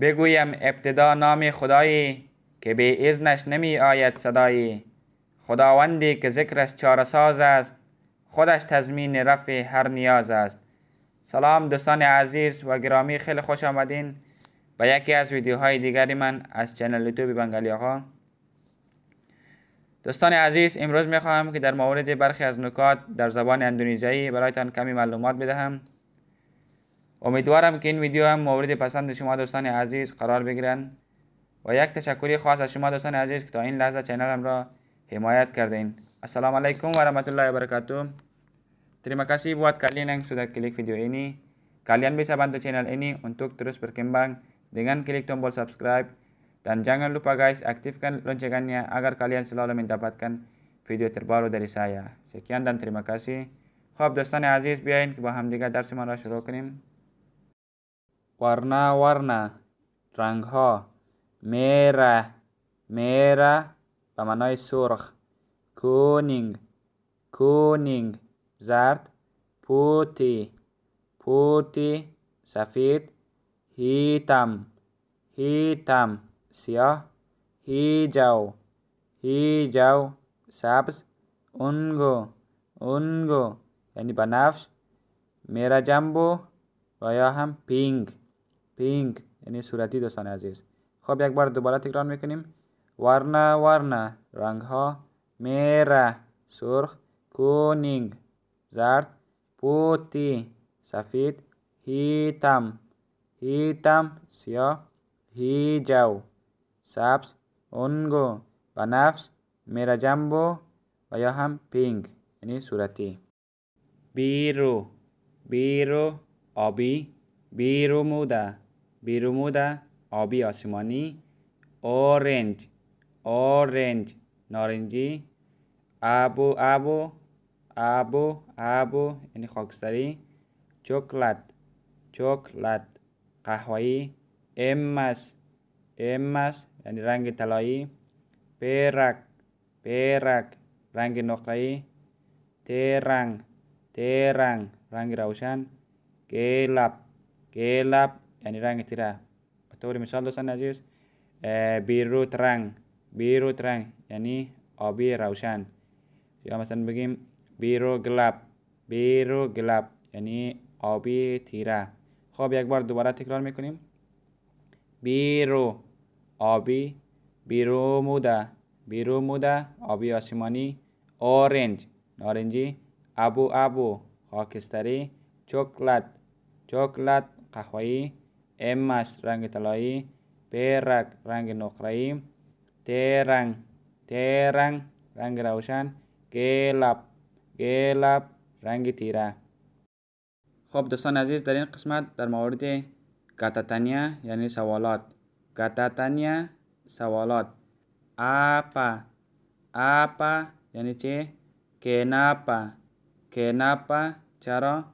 بگویم ابتدا نام خدایی که به اذنش نمی آید صدایی. خداوندی که ذکرش چارساز است خودش تضمین رفع هر نیاز است. سلام دوستان عزیز و گرامی خیلی خوش آمدین به یکی از ویدیوهای دیگری من از چنل یوتیوب بنگالی آقا. دوستان عزیز امروز می‌خواهم که در مورد برخی از نکات در زبان اندونزیایی برایتان کمی معلومات بدهم. امیدوارم که این ویدیو هم مورد پسند شما دوستان عزیز قرار بگیرن و یک تشکری خاص از شما دوستان عزیز که تا این لحظه چینلم را حمایت کردین السلام علیکم و رحمت الله wabarakatuh Terima kasih buat kalian yang sudah klik video ini. Kalian bisa bantu channel ini untuk terus berkembang dengan klik tombol subscribe. Dan jangan lupa guys, aktifkan loncengnya agar kalian selalu mendapatkan video terbaru dari saya. Sekian dan terima kasih. خب دوستان عزیز بیاین که با همدیگه درس ما را شروع کنیم warna-warna. Rangho. Merah. Merah. Bermakna surah. Kuning. Kuning. Zard putih. Putih. Safid hitam. Hitam. Siyah hijau. Hijau. Sabz ungu. Ungu. Yani banafsh merah jambu. Wa ya ham pink. پینگ یعنی صورتی دوستان عزیز خب یک بار دوباره تکرار میکنیم ورنا ورنا رنگ ها میره سرخ کونینگ زرد پوتی سفید هیتم هیتم سیاه هیجو سبز اونگو بنفش میرا جنبو و یا هم پینگ یعنی صورتی بیرو بیرو آبی بیرو مودا بیرو مودا آبی آسمانی اورنج اورنج نارنجی ابو ابو ابو ابو یعنی خاکستری coklat coklat قهوه‌ای emas emas یعنی رنگ طلایی perak perak رنگ نقره‌ای terang terang رنگ روشن gelap gelap یعنی رنگ تیره طور مثال دوستان عزیز biru terang. Biru terang یعنی آبی روشن یا مثلا بگیم biru gelap. Biru gelap یعنی آبی تیره خب یک بار دوباره تکرار می‌کنیم بیرو آبی بیرو موده بیرو موده آبی آسمانی اورنج نارنجی ابو ابو خاکستری coklat. Coklat قهوه‌ای emas رنگ طلایی perak رنگ نقره‌ای terang terang رنگ روشن gelap gelap رنگ تیره خب دوستان عزیز در این قسمت در مورد کاتاتانیا یعنی سوالات کاتاتانیا سوالات apa apa یعنی چه kenapa kenapa چرا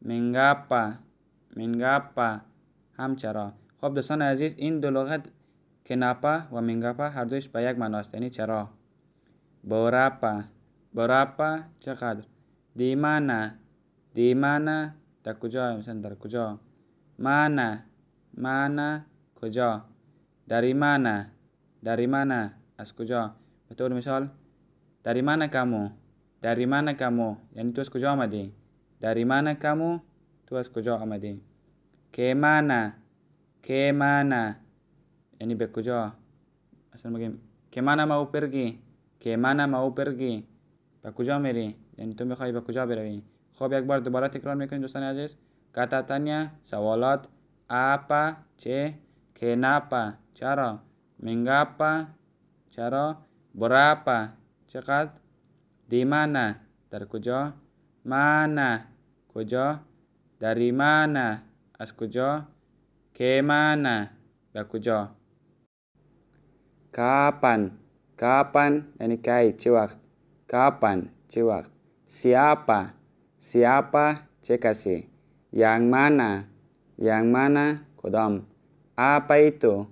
mengapa mengapa هم چرا؟ خب دوستان عزیز این دو لغت کناپا و منگاپا هر دویش به یک معناست. یعنی چرا؟ برapa برapa چقدر؟ دی mana دی mana در کجا؟ مثلا در کجا؟ mana mana کجا؟ dari mana از کجا؟ به طور مثال kamu dari mana kamu یعنی تو از کجا آمدی؟ mana kamu تو از کجا آمدی؟ که mana که mana یعنی به کجا مثلا بگیم که mana mau pergi که mana mau pergi به کجا میری یعنی تو میخوای به کجا بروی خب یک بار دوباره تکرار میکنیم دوستان عزیز kata tanya سوالات apa چه kenapa چرا mengapa چرا berapa چقدر di mana در کجا mana کجا dari mana از کجا ke mana به کجا kapan kapan یعنی کی چه وقت kapan چه وقت siapa siapa چه کسی yang mana yang mana کدام apa itu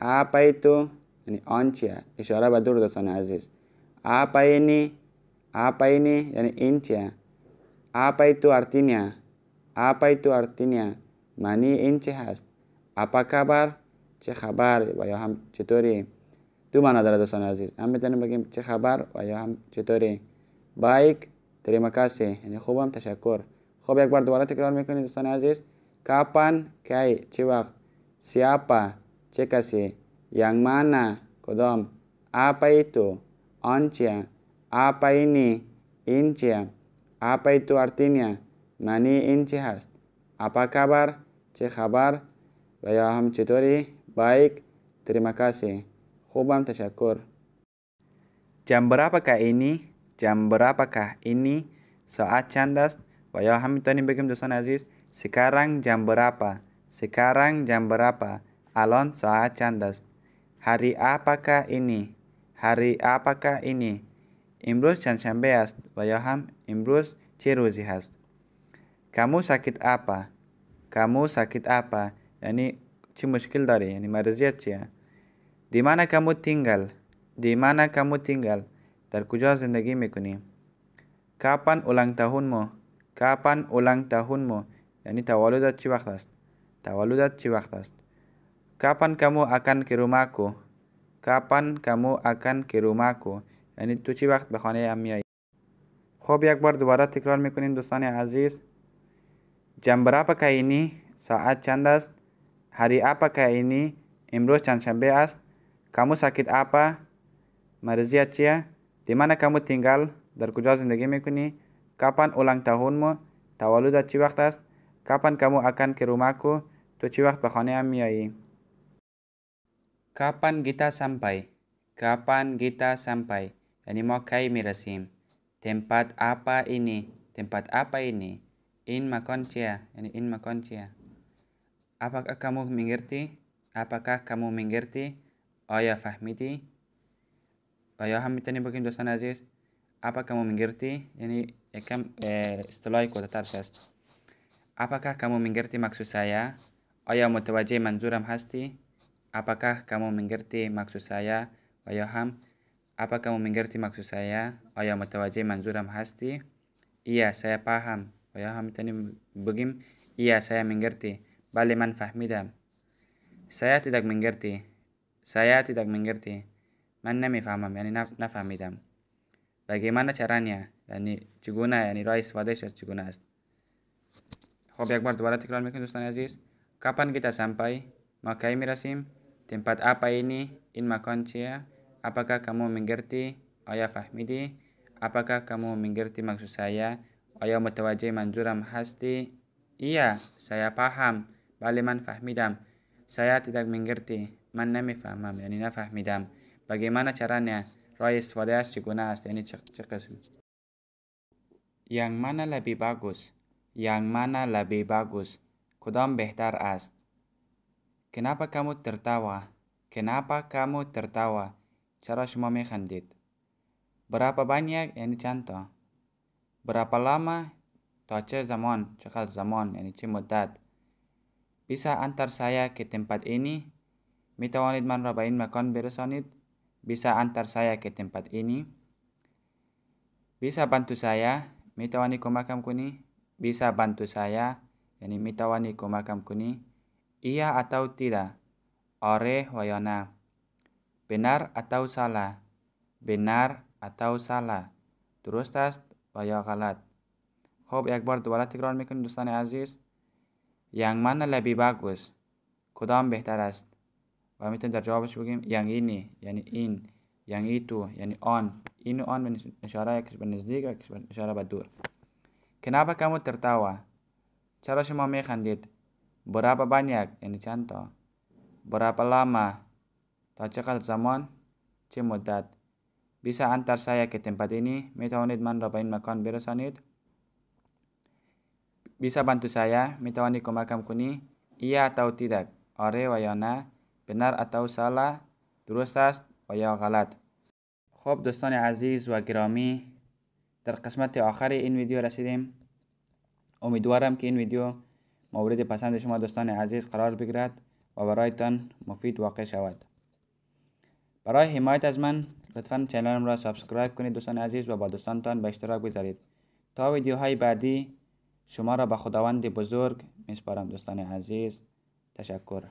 apa itu یعنی آنچه اشاره به دور دوستان عزیز apa ini apa ini یعنی این چه apa itu artinya apa itu artinya mani این چه هست apa kabar چه خبر و یا هم چطوری دو معنا داره دوستان عزیز هم میتونیم بگیم چه خبر و یا هم چطوری بایک terima kasih یعنی خوبم تشکر خب یک بار دوباره تکرار میکنید دوستان عزیز kapan کی چه وقت siapa چه کسی yang mana کدام apa itu onca apa ini inca apa itu artinya mani inci هست apa kabar چه خبر و یا هم چطوری Baik, terima kasih. Khubam tasyakur. Jam berapakah ini? Jam berapakah ini? Saat candas. Waya hamitani begim dosan aziz. Sekarang jam berapa? Sekarang jam berapa? Alon saat candas. Hari apakah ini? Hari apakah ini? Imrus çarşamba است و یا هم امروز چه روزی هست kamu sakit apa kamu sakit apa yani چی مشکل داری یعنی مرضیت چیه دی mana kamu tinggal di mana kamu tinggal در کجا زندگی میکنی kapan ulang tahunmu kapan ulang tahunmu یعنی تولدت چی وقت است تولدت چی وقت است kapan kamu akan ke rumahku kapan kamu akan ke rumahku یعنی تو چی وقت به خانه ام میایی خب یک بار دوباره تکرار میکنیم دوستان عزیز Jam berapa berapakah ini? Saat candas? Hari apa apakah ini? imbros can sambeas Kamu sakit apa? Marzia Cia, di mana kamu tinggal? Darkujal zindagi ini. Kapan ulang tahunmu? tawalu achi waktas? Kapan kamu akan ke rumahku? Tuchi wakt bakhane amiyai. Kapan kita sampai? Kapan kita sampai? Ini mau kai mirasim. Tempat apa ini? Tempat apa ini? In makon cia. Yani in makon cia. Apakah kamu mengerti? Apakah kamu mengerti? Aya fahmiti? Aya hamitani bakin dosan aziz. Apa kamu mengerti? Ini ekam eh, setelah ikut. Apakah kamu mengerti maksud saya? Aya mutawajih manzuram hasti? Apakah kamu mengerti maksud saya? Aya ham. Apa kamu mengerti maksud saya? Aya mutawajih manzuram hasti? Iya, saya paham. Aya hamitani begim. Iya, saya mengerti. Baliman fahmidam. Saya tidak mengerti. Saya tidak mengerti. Man namifahamam, yani nafahmidam. Bagaimana caranya? Yani cuguna, yani rais wadesha cuguna است. خب یک بار دوباره تکرار میکنیم دوستان عزیز kapan kita sampai makai mirasim tempat apa ini in makan cia apakah kamu mengerti ayah fahmidi apakah kamu mengerti maksud saya Waya mutawajih manjuram hasti. Iya, saya paham. Baliman fahmidam. Saya tidak mengerti. Man nami fahmam, yani na fahmidam. Bagaimana caranya? Roy istifadaya cikunas ini yani. Yang mana lebih bagus? Yang mana lebih bagus? Kudam behtar ast. Kenapa kamu tertawa? Kenapa kamu tertawa? Cara semua menghandit. Berapa banyak yang contoh? Berapa lama? Tace zaman. Cakal zaman. Yani cimudat. Bisa antar saya ke tempat ini? Mitawanid man rabain makan beresanid. Bisa antar saya ke tempat ini? Bisa bantu saya? Mitawani ko makam kuni? Bisa bantu saya? Yani mitawani ko makam kuni? Iya atau tidak? Ore wayana. Benar atau salah? Benar atau salah? Terus tas waya galat. خب یک بار دوباره تکرار می‌کنیم دوستان عزیز. mana lebih bagus? Kudam behtar است؟ و می‌تونیم در جوابش بگیم ini یعنی این. yang itu یعنی آن. این و آن اشاره یکیش به نزدیک و یکیش اشاره به دور. kenapa kamu tertawa cara semua میخندید؟ berapa banyak یعنی چند تا؟ berapa lama تا چقدر زمان؟ چه مدت؟ Bisa antar saya ke tempat ini می‌توانید من را به این مکان برسانید Bisa bantu saya? Mitawani ko makam kuni? Iya atau tidak? Ore wayana? Benar atau salah? درست است و یا غلط خب دوستان عزیز و گرامی در قسمت آخر این ویدیو رسیدیم امیدوارم که این ویدیو مورد پسند شما دوستان عزیز قرار بگیرد و برایتان مفید واقع شود برای حمایت از من لطفا چنلم را سابسکرایب کنید دوستان عزیز و با دوستانتان به اشتراک بگذارید. تا ویدیوهای بعدی شما را به خداوند بزرگ میسپارم. دوستان عزیز تشکر.